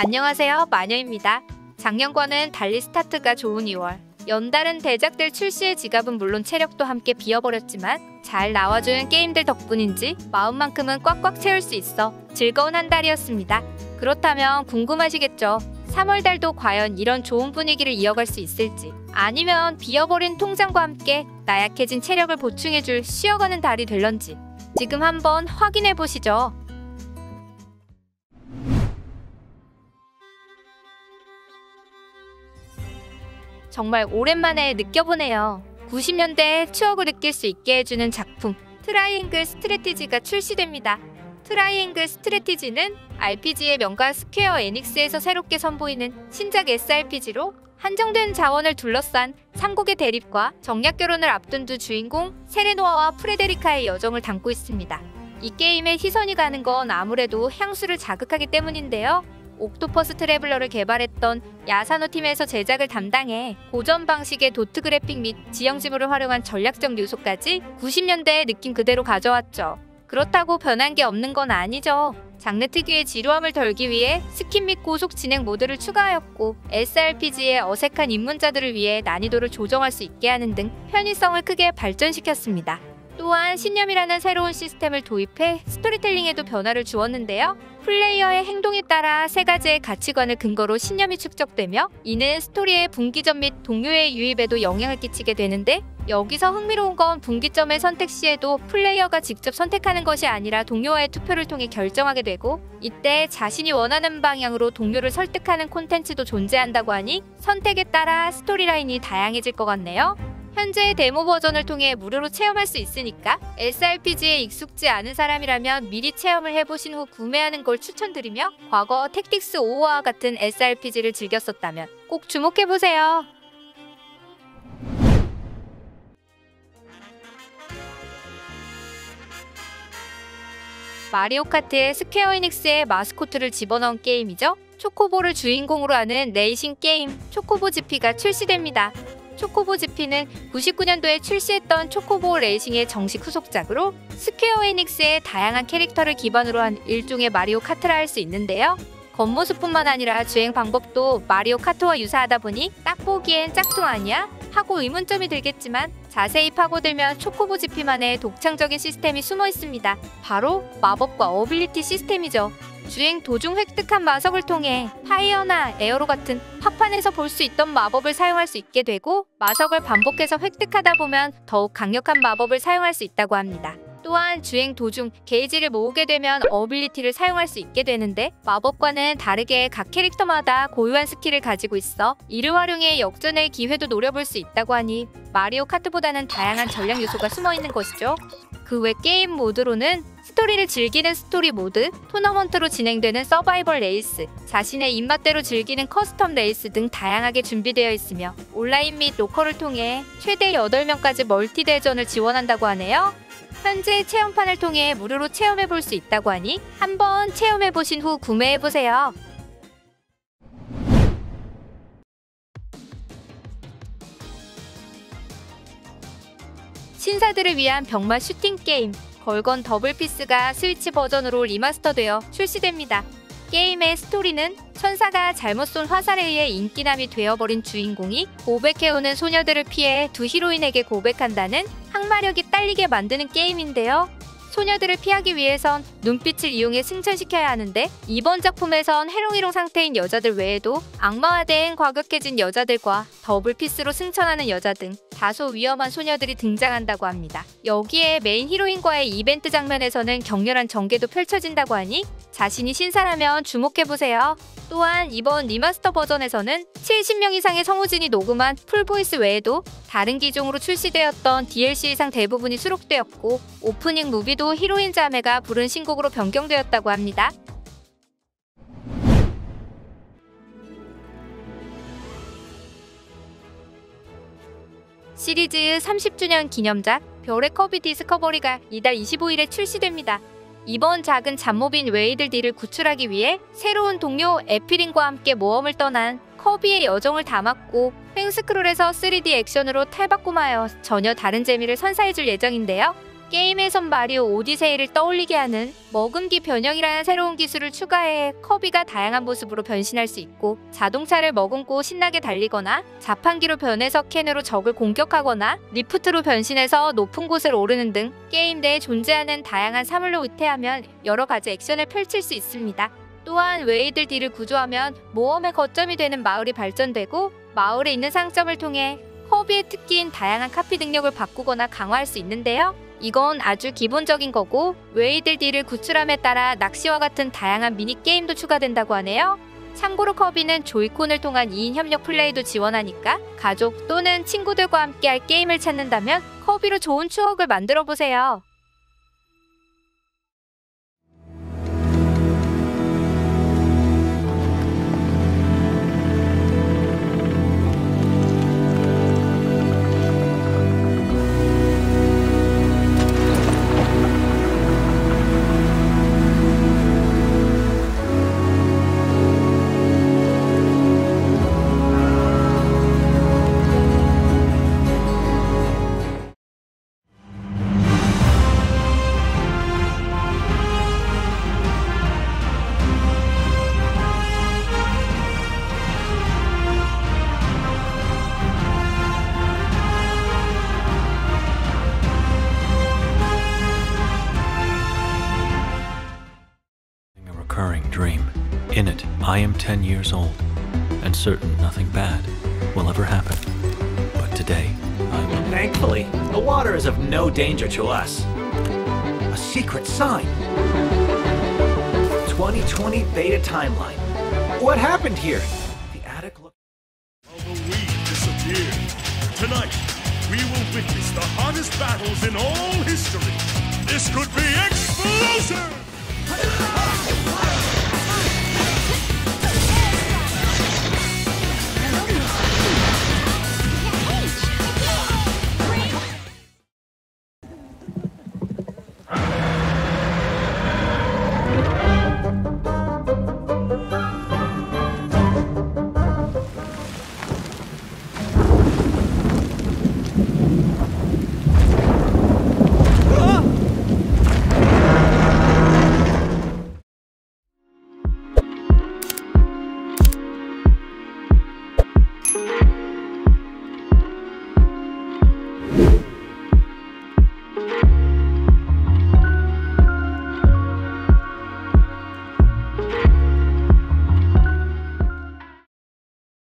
안녕하세요 마녀입니다. 작년과는 달리 스타트가 좋은 2월 연달은 대작들 출시의 지갑은 물론 체력도 함께 비어버렸지만 잘 나와주는 게임들 덕분인지 마음만큼은 꽉꽉 채울 수 있어 즐거운 한 달이었습니다. 그렇다면 궁금하시겠죠? 3월 달도 과연 이런 좋은 분위기를 이어갈 수 있을지 아니면 비어버린 통장과 함께 나약해진 체력을 보충해줄 쉬어가는 달이 될런지 지금 한번 확인해 보시죠. 정말 오랜만에 느껴보네요. 90년대의 추억을 느낄 수 있게 해주는 작품 트라이앵글 스트레티지가 출시됩니다. 트라이앵글 스트레티지는 RPG의 명가 스퀘어 에닉스에서 새롭게 선보이는 신작 SRPG로 한정된 자원을 둘러싼 삼국의 대립과 정략 결혼을 앞둔 두 주인공 세레노아와 프레데리카의 여정을 담고 있습니다. 이 게임에 시선이 가는 건 아무래도 향수를 자극하기 때문인데요. 옥토퍼스 트래블러를 개발했던 아사노 팀에서 제작을 담당해 고전 방식의 도트 그래픽 및 지형 지물을 활용한 전략적 요소까지 90년대의 느낌 그대로 가져왔죠. 그렇다고 변한 게 없는 건 아니죠. 장르 특유의 지루함을 덜기 위해 스킵 및 고속 진행 모드를 추가하였고 SRPG에 어색한 입문자들을 위해 난이도를 조정할 수 있게 하는 등 편의성을 크게 발전시켰습니다. 또한 신념이라는 새로운 시스템을 도입해 스토리텔링에도 변화를 주었는데요. 플레이어의 행동에 따라 세 가지의 가치관을 근거로 신념이 축적되며 이는 스토리의 분기점 및 동료의 유입에도 영향을 끼치게 되는데 여기서 흥미로운 건 분기점의 선택 시에도 플레이어가 직접 선택하는 것이 아니라 동료와의 투표를 통해 결정하게 되고 이때 자신이 원하는 방향으로 동료를 설득하는 콘텐츠도 존재한다고 하니 선택에 따라 스토리라인이 다양해질 것 같네요. 현재 데모 버전을 통해 무료로 체험할 수 있으니까 SRPG에 익숙지 않은 사람이라면 미리 체험을 해보신 후 구매하는 걸 추천드리며 과거 택틱스 오우거와 같은 SRPG를 즐겼었다면 꼭 주목해보세요. 마리오 카트에 스퀘어 에닉스의 마스코트를 집어넣은 게임이죠. 초코보를 주인공으로 하는 레이싱 게임 초코보 GP가 출시됩니다. 초코보 GP는 99년도에 출시했던 초코보 레이싱의 정식 후속작으로 스퀘어 에닉스의 다양한 캐릭터를 기반으로 한 일종의 마리오 카트라 할 수 있는데요. 겉모습뿐만 아니라 주행 방법도 마리오 카트와 유사하다 보니 딱 보기엔 짝퉁 아니야? 하고 의문점이 들겠지만 자세히 파고들면 초코보 GP만의 독창적인 시스템이 숨어 있습니다. 바로 마법과 ability 시스템이죠. 주행 도중 획득한 마석을 통해 파이어나 에어로 같은 파판에서 볼 수 있던 마법을 사용할 수 있게 되고 마석을 반복해서 획득하다 보면 더욱 강력한 마법을 사용할 수 있다고 합니다. 또한 주행 도중 게이지를 모으게 되면 ability를 사용할 수 있게 되는데 마법과는 다르게 각 캐릭터마다 고유한 스킬을 가지고 있어 이를 활용해 역전의 기회도 노려볼 수 있다고 하니 마리오 카트보다는 다양한 전략 요소가 숨어 있는 것이죠. 그 외 게임 모드로는 스토리를 즐기는 스토리 모드, 토너먼트로 진행되는 서바이벌 레이스, 자신의 입맛대로 즐기는 custom 레이스 등 다양하게 준비되어 있으며 온라인 및 로컬을 통해 최대 8명까지 멀티 대전을 지원한다고 하네요. 현재 체험판을 통해 무료로 체험해 볼 수 있다고 하니 한번 체험해 보신 후 구매해 보세요. 신사들을 위한 병맛 슈팅 게임 걸건 더블 피스가 스위치 버전으로 remaster되어 출시됩니다. 게임의 스토리는 천사가 잘못 쏜 화살에 의해 인기남이 되어버린 주인공이 고백해오는 소녀들을 피해 두 히로인에게 고백한다는 항마력이 딸리게 만드는 게임인데요. 소녀들을 피하기 위해선 눈빛을 이용해 승천시켜야 하는데 이번 작품에선 해롱해롱 상태인 여자들 외에도 악마화된 과격해진 여자들과 더블 피스로 승천하는 여자 등 다소 위험한 소녀들이 등장한다고 합니다. 여기에 메인 히로인과의 이벤트 장면에서는 격렬한 전개도 펼쳐진다고 하니 자신이 신사라면 주목해보세요. 또한 이번 remaster 버전에서는 70명 이상의 성우진이 녹음한 full voice 외에도 다른 기종으로 출시되었던 DLC 의상 대부분이 수록되었고 오프닝 무비도 히로인 자매가 부른 신곡으로 변경되었다고 합니다. 시리즈 30주년 기념작 별의 커비 디스커버리가 이달 25일에 출시됩니다. 이번 작은 잡몹인 웨이들 D를 구출하기 위해 새로운 동료 에피린과 함께 모험을 떠난 커비의 여정을 담았고 횡스크롤에서 3D 액션으로 탈바꿈하여 전혀 다른 재미를 선사해줄 예정인데요. 게임에선 마리오 오디세이를 떠올리게 하는 머금기 변형이라는 새로운 기술을 추가해 커비가 다양한 모습으로 변신할 수 있고 자동차를 머금고 신나게 달리거나 자판기로 변해서 캔으로 적을 공격하거나 리프트로 변신해서 높은 곳을 오르는 등 게임 내에 존재하는 다양한 사물로 의태하며 여러 가지 액션을 펼칠 수 있습니다. 또한 웨이들 D를 구조하면 모험의 거점이 되는 마을이 발전되고 마을에 있는 상점을 통해 커비의 특기인 다양한 카피 능력을 바꾸거나 강화할 수 있는데요. 이건 아주 기본적인 거고 웨이들 D를 구출함에 따라 낚시와 같은 다양한 미니게임도 추가된다고 하네요. 참고로 커비는 조이콘을 통한 2인 협력 플레이도 지원하니까 가족 또는 친구들과 함께할 게임을 찾는다면 커비로 좋은 추억을 만들어 보세요. I am 10 years old, and certain nothing bad will ever happen. But today, I will. Thankfully, the water is of no danger to us. A secret sign. 2020 beta timeline. What happened here? The attic looked. Although we disappeared, tonight we will witness the hottest battles in all history. This could be explosive!